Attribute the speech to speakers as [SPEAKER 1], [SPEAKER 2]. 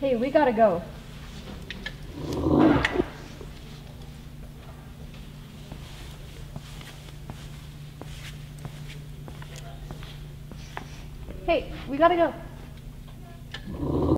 [SPEAKER 1] Hey, we gotta go. Hey, we gotta go.